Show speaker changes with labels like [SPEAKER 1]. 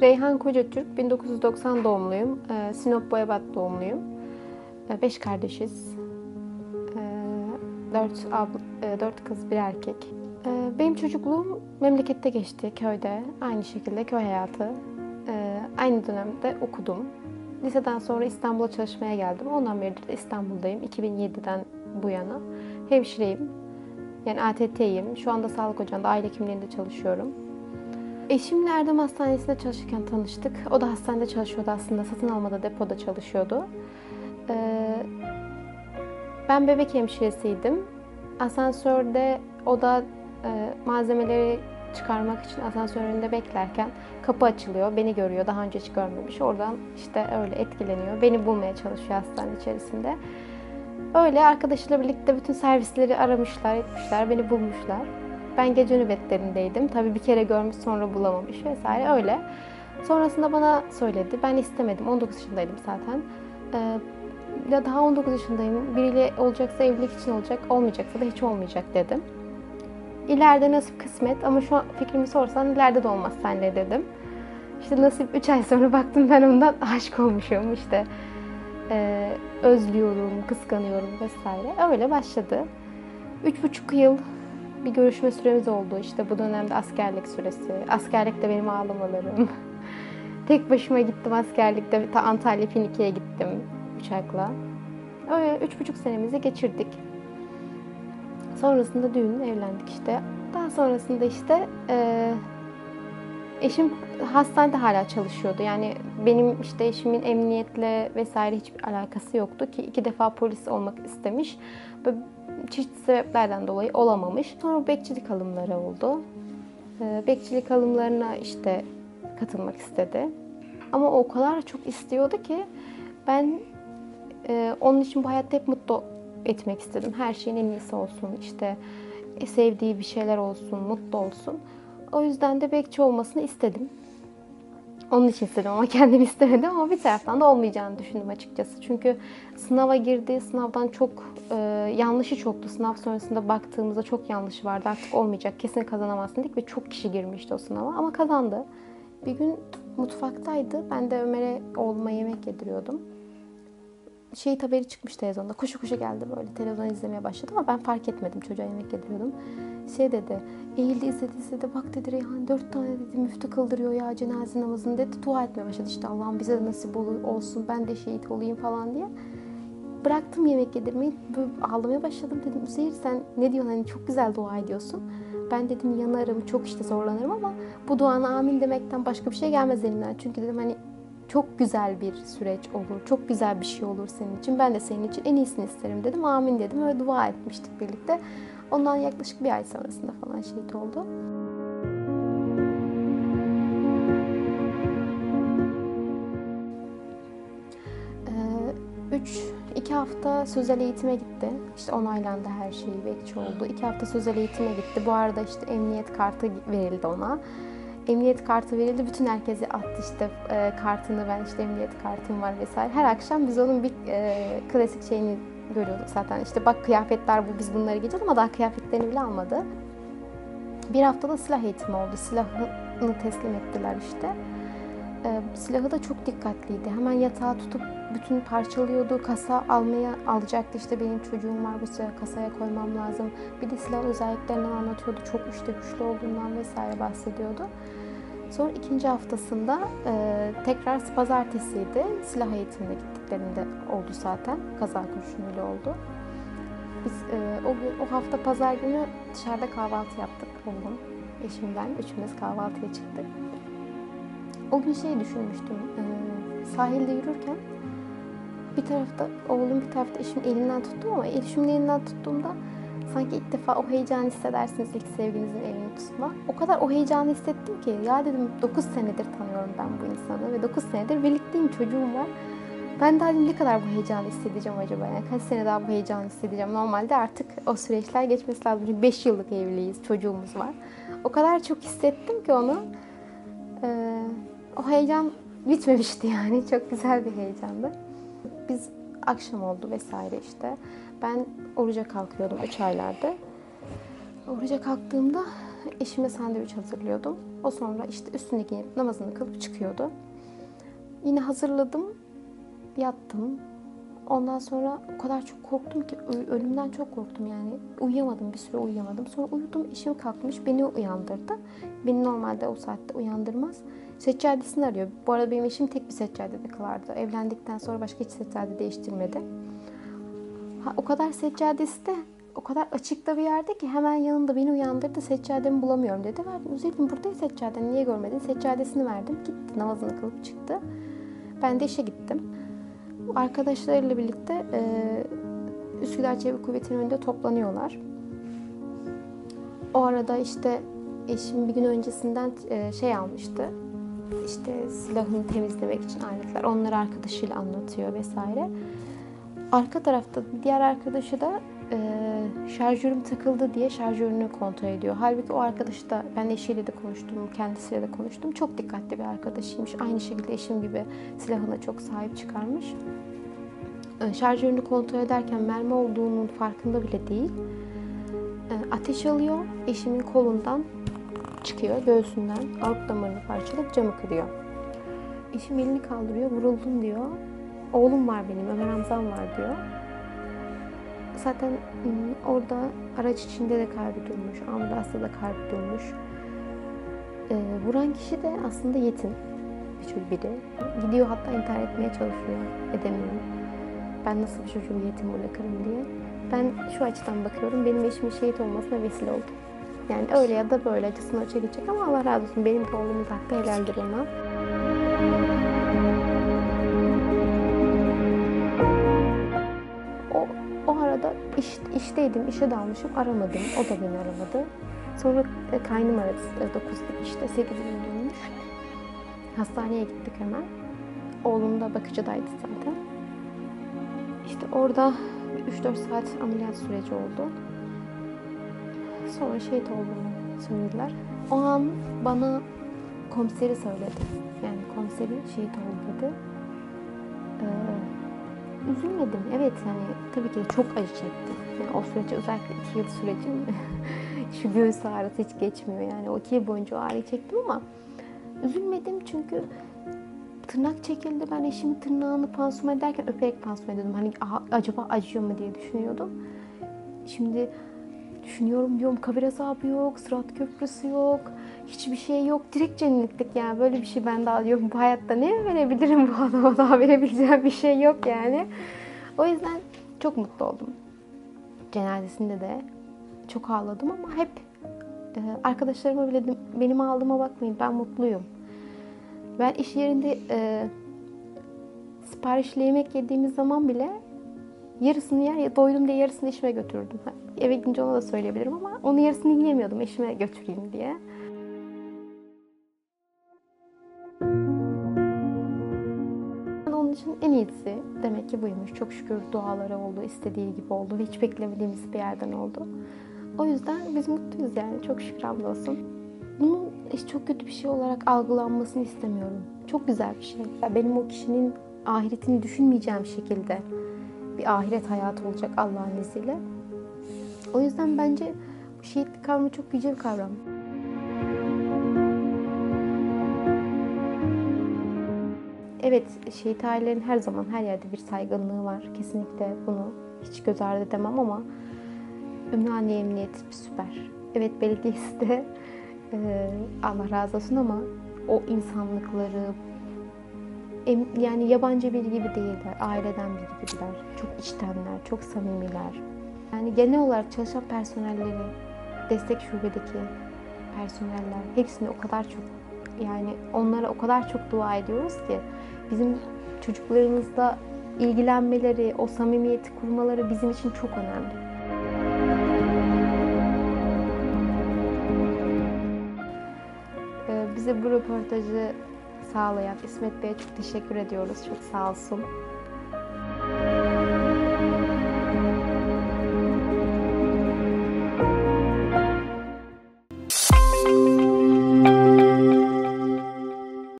[SPEAKER 1] Reyhan Kocatürk, 1990 doğumluyum. Ee, Sinop Boyabat doğumluyum. Ee, beş kardeşiz. Ee, dört, ab- e, dört kız, bir erkek. Benim çocukluğum memlekette geçti, köyde. Aynı şekilde köy hayatı. Aynı dönemde okudum. Liseden sonra İstanbul'a çalışmaya geldim. Ondan beridir de İstanbul'dayım. 2007'den bu yana. Hemşireyim. Yani ATT'yim. Şu anda sağlık ocağında aile hekimliğinde çalışıyorum. Eşimle Erdem Hastanesi'nde çalışırken tanıştık. O da hastanede çalışıyordu aslında. Satın almada depoda çalışıyordu. Ee, ben bebek hemşiresiydim. Asansörde o da e, malzemeleri çıkarmak için asansör önünde beklerken kapı açılıyor. Beni görüyor. Daha önce hiç görmemiş. Oradan işte öyle etkileniyor. Beni bulmaya çalışıyor hastane içerisinde. Öyle arkadaşıyla birlikte bütün servisleri aramışlar, etmişler. Beni bulmuşlar. Ben gece nöbetlerindeydim. Tabii bir kere görmüş sonra bulamamış vesaire öyle. Sonrasında bana söyledi. Ben istemedim. 19 yaşındaydım zaten. Ee, daha 19 yaşındayım. Biriyle olacaksa evlilik için olacak, olmayacaksa da hiç olmayacak dedim. İleride nasip kısmet ama şu an fikrimi sorsan ileride de olmaz senle dedim. İşte nasip 3 ay sonra baktım ben ondan aşık olmuşum işte. Ee, özlüyorum, kıskanıyorum vesaire. Öyle başladı. Üç buçuk yıl bir görüşme süremiz oldu. İşte bu dönemde askerlik süresi. Askerlikte benim ağlamalarım. Tek başıma gittim askerlikte. Ta Antalya Finike'ye gittim uçakla. Öyle üç buçuk senemizi geçirdik. Sonrasında düğün evlendik işte. Daha sonrasında işte e, eşim hastanede hala çalışıyordu. Yani benim işte eşimin emniyetle vesaire hiçbir alakası yoktu ki iki defa polis olmak istemiş. Böyle çeşitli sebeplerden dolayı olamamış. Sonra bekçilik alımları oldu. E, bekçilik alımlarına işte katılmak istedi. Ama o kadar çok istiyordu ki ben e, onun için bu hayatta hep mutlu etmek istedim. Her şeyin en iyisi olsun, işte e, sevdiği bir şeyler olsun, mutlu olsun. O yüzden de bekçi olmasını istedim. Onun için istedim ama kendim istemedim ama bir taraftan da olmayacağını düşündüm açıkçası. Çünkü sınava girdi, sınavdan çok e, yanlışı çoktu. Sınav sonrasında baktığımızda çok yanlışı vardı. Artık olmayacak, kesin kazanamazsın dedik ve çok kişi girmişti o sınava ama kazandı. Bir gün mutfaktaydı. Ben de Ömer'e oğluma yemek yediriyordum şey haberi çıkmış televizyonda. Koşu koşu geldi böyle televizyon izlemeye başladı ama ben fark etmedim. Çocuğa yemek yediriyordum. Şey dedi, eğildi izledi izledi. Bak dedi Reyhan dört tane dedi müftü kıldırıyor ya cenaze namazını dedi. Dua etmeye başladı işte Allah'ım bize de nasip olsun ben de şehit olayım falan diye. Bıraktım yemek yedirmeyi. Böyle ağlamaya başladım dedim. Üzeyir sen ne diyorsun hani çok güzel dua ediyorsun. Ben dedim yanarım, çok işte zorlanırım ama bu duana amin demekten başka bir şey gelmez elimden. Çünkü dedim hani çok güzel bir süreç olur, çok güzel bir şey olur senin için. Ben de senin için en iyisini isterim dedim. Amin dedim. Öyle dua etmiştik birlikte. Ondan yaklaşık bir ay sonrasında falan şehit oldu. Ee, üç, iki hafta sözel eğitime gitti. İşte onaylandı her şeyi, bekçi oldu. İki hafta sözel eğitime gitti. Bu arada işte emniyet kartı verildi ona emniyet kartı verildi. Bütün herkese attı işte e, kartını ben işte emniyet kartım var vesaire. Her akşam biz onun bir e, klasik şeyini görüyorduk zaten. İşte bak kıyafetler bu biz bunları giyeceğiz ama daha kıyafetlerini bile almadı. Bir haftada silah eğitimi oldu. Silahını teslim ettiler işte. E, silahı da çok dikkatliydi. Hemen yatağa tutup bütün parçalıyordu. Kasa almaya alacaktı. İşte benim çocuğum var bu silahı kasaya koymam lazım. Bir de silah özelliklerinden anlatıyordu. Çok işte güçlü olduğundan vesaire bahsediyordu. Sonra ikinci haftasında e, tekrar pazartesiydi. Silah eğitimine gittiklerinde oldu zaten. Kaza kurşunuyla oldu. Biz e, o, gün, o hafta pazar günü dışarıda kahvaltı yaptık oğlum, eşim ben. Üçümüz kahvaltıya çıktık. O gün şey düşünmüştüm. E, sahilde yürürken bir tarafta oğlum bir tarafta eşimin elinden tuttum ama eşimin elinden tuttuğumda sanki ilk defa o heyecanı hissedersiniz ilk sevginizin elini tutma. O kadar o heyecanı hissettim ki ya dedim 9 senedir tanıyorum ben bu insanı ve 9 senedir birlikteyim çocuğum var. Ben daha ne kadar bu heyecanı hissedeceğim acaba? Yani kaç sene daha bu heyecanı hissedeceğim? Normalde artık o süreçler geçmesi lazım. Çünkü 5 yıllık evliyiz, çocuğumuz var. O kadar çok hissettim ki onu. Ee, o heyecan bitmemişti yani. Çok güzel bir heyecandı. Biz akşam oldu vesaire işte. Ben oruca kalkıyordum 3 aylarda. Oruca kalktığımda eşime sandviç hazırlıyordum. O sonra işte üstüne giyinip namazını kılıp çıkıyordu. Yine hazırladım, yattım. Ondan sonra o kadar çok korktum ki ölümden çok korktum yani. Uyuyamadım bir süre uyuyamadım. Sonra uyudum eşim kalkmış beni uyandırdı. Beni normalde o saatte uyandırmaz. Seccadesini arıyor. Bu arada benim eşim tek bir seccadede kılardı. Evlendikten sonra başka hiç seccade değiştirmedi. Ha, o kadar seccadesi de o kadar açıkta bir yerde ki hemen yanında beni uyandırdı. Seccademi bulamıyorum dedi. Verdim. Üzüldüm burada seccaden niye görmedin? Seccadesini verdim. Gitti namazını kılıp çıktı. Ben de işe gittim. Arkadaşlarıyla birlikte e, Üsküdar Çevik Kuvveti'nin önünde toplanıyorlar. O arada işte eşim bir gün öncesinden e, şey almıştı. İşte silahını temizlemek için aletler. Onları arkadaşıyla anlatıyor vesaire. Arka tarafta diğer arkadaşı da e, şarjörüm takıldı diye şarjörünü kontrol ediyor. Halbuki o arkadaşı da ben eşiyle de konuştum, kendisiyle de konuştum. Çok dikkatli bir arkadaşıymış. Aynı şekilde eşim gibi silahına çok sahip çıkarmış. E, şarjörünü kontrol ederken mermi olduğunun farkında bile değil. E, ateş alıyor, eşimin kolundan çıkıyor, göğsünden alt damarını parçalayıp camı kırıyor. Eşim elini kaldırıyor, vuruldum diyor. Oğlum var benim, Ömer Hamzam var diyor. Zaten orada araç içinde de kaybı durmuş, ambulansta da kaybı durmuş. Ee, vuran kişi de aslında yetim bir biri. Gidiyor hatta intihar etmeye çalışıyor, edemiyor. Ben nasıl bir çocuğu yetim bırakırım diye. Ben şu açıdan bakıyorum, benim eşimin şehit olmasına vesile oldu. Yani öyle ya da böyle acısını çekecek ama Allah razı olsun benim de oğlumun hakkı helaldir ona. İşteydim, işe dalmışım, aramadım. O da beni aramadı. Sonra e, kaynım aradı, 9 gibi işte 8 gibi dönmüş. Hastaneye gittik hemen. Oğlum da bakıcıdaydı zaten. İşte orada 3-4 saat ameliyat süreci oldu. Sonra şehit olduğunu söylediler. O an bana komiseri söyledi. Yani komiseri şehit oldu dedi. Ee, üzülmedim. Evet yani tabii ki de çok acı çektim. Yani o süreci özellikle iki yıl sürecim şu göğüs ağrısı hiç geçmiyor. Yani o iki yıl boyunca o ağrıyı çektim ama üzülmedim çünkü tırnak çekildi. Ben eşimin tırnağını pansuman ederken öperek pansuman ediyordum. Hani "Aha, acaba acıyor mu diye düşünüyordum. Şimdi düşünüyorum diyorum kabir azabı yok, sırat köprüsü yok, hiçbir şey yok. Direkt cennetlik yani böyle bir şey ben daha diyorum bu hayatta ne verebilirim bu adama daha verebileceğim bir şey yok yani. O yüzden çok mutlu oldum. Cenazesinde de çok ağladım ama hep e, arkadaşlarıma bile benim ağlıma bakmayın ben mutluyum. Ben iş yerinde e, siparişli yemek yediğimiz zaman bile yarısını yer ya doydum diye yarısını eşime götürürdüm. Ha, Eve gidince ona da söyleyebilirim ama onun yarısını yiyemiyordum eşime götüreyim diye. En iyisi demek ki buymuş. Çok şükür duaları oldu, istediği gibi oldu ve hiç beklemediğimiz bir yerden oldu. O yüzden biz mutluyuz yani. Çok şükür hamdolsun. Bunun hiç çok kötü bir şey olarak algılanmasını istemiyorum. Çok güzel bir şey. Benim o kişinin ahiretini düşünmeyeceğim şekilde bir ahiret hayatı olacak Allah'ın izniyle. O yüzden bence bu şehitlik kavramı çok yüce bir kavram. Evet, şehit ailelerin her zaman her yerde bir saygınlığı var. Kesinlikle bunu hiç göz ardı edemem ama Ümraniye Emniyet süper. Evet belediyesi de e, Allah razı olsun ama o insanlıkları em- yani yabancı biri gibi değiller. Aileden biri gibiler. Çok içtenler, çok samimiler. Yani genel olarak çalışan personelleri, destek şubedeki personeller hepsine o kadar çok yani onlara o kadar çok dua ediyoruz ki bizim çocuklarımızla ilgilenmeleri, o samimiyeti kurmaları bizim için çok önemli. Ee, Bize bu röportajı sağlayan İsmet Bey'e çok teşekkür ediyoruz. Çok sağ olsun.